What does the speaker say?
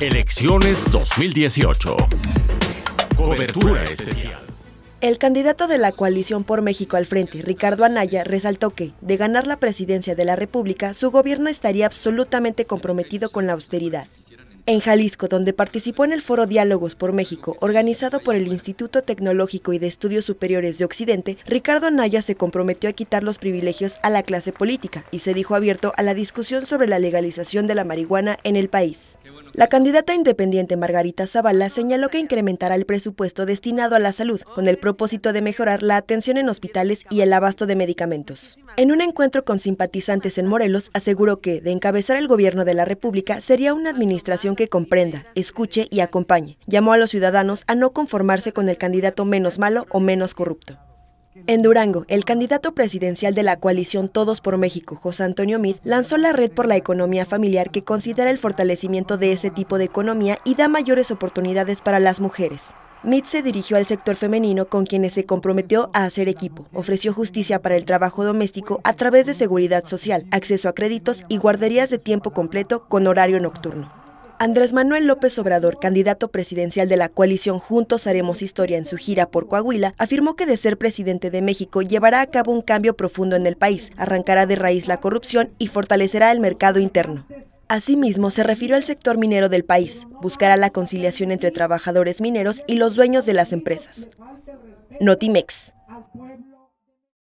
Elecciones 2018. Cobertura especial. El candidato de la coalición por México al frente, Ricardo Anaya, resaltó que, de ganar la presidencia de la República, su gobierno estaría absolutamente comprometido con la austeridad. En Jalisco, donde participó en el foro Diálogos por México, organizado por el Instituto Tecnológico y de Estudios Superiores de Occidente, Ricardo Anaya se comprometió a quitar los privilegios a la clase política y se dijo abierto a la discusión sobre la legalización de la marihuana en el país. La candidata independiente Margarita Zavala señaló que incrementará el presupuesto destinado a la salud con el propósito de mejorar la atención en hospitales y el abasto de medicamentos. En un encuentro con simpatizantes en Morelos, aseguró que, de encabezar el gobierno de la República, sería una administración que comprenda, escuche y acompañe. Llamó a los ciudadanos a no conformarse con el candidato menos malo o menos corrupto. En Durango, el candidato presidencial de la coalición Todos por México, José Antonio Mid, lanzó la Red por la Economía Familiar que considera el fortalecimiento de ese tipo de economía y da mayores oportunidades para las mujeres. Mit se dirigió al sector femenino con quienes se comprometió a hacer equipo. Ofreció justicia para el trabajo doméstico a través de seguridad social, acceso a créditos y guarderías de tiempo completo con horario nocturno. Andrés Manuel López Obrador, candidato presidencial de la coalición Juntos Haremos Historia en su gira por Coahuila, afirmó que de ser presidente de México llevará a cabo un cambio profundo en el país, arrancará de raíz la corrupción y fortalecerá el mercado interno. Asimismo, se refirió al sector minero del país, buscará la conciliación entre trabajadores mineros y los dueños de las empresas. Notimex.